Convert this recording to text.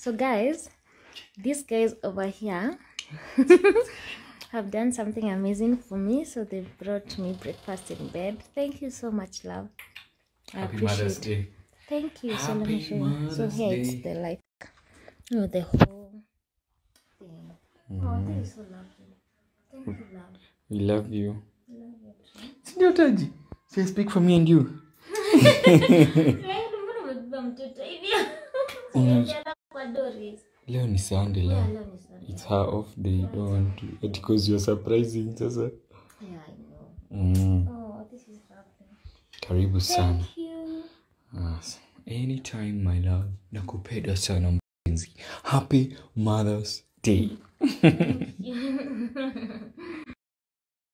So, guys, these guys over here have done something amazing for me. So, they brought me breakfast in bed. Thank you so much, love. I Happy appreciate Mother's it. Day. Thank you. so, let me Happy show you. So, Mother's here it's the like, no, the whole thing. Oh, that is so mm-hmm. lovely. Thank you, love. We love you. Love you too. Sindio Taji? Say speak for me and you. leo ni sunday la. It's her off day don't want to it because you're surprising sasa. Yeah, mm. oh, karibu sana. awesome. anytime my love. Nakupenda sana mpenzi. Happy mothers day.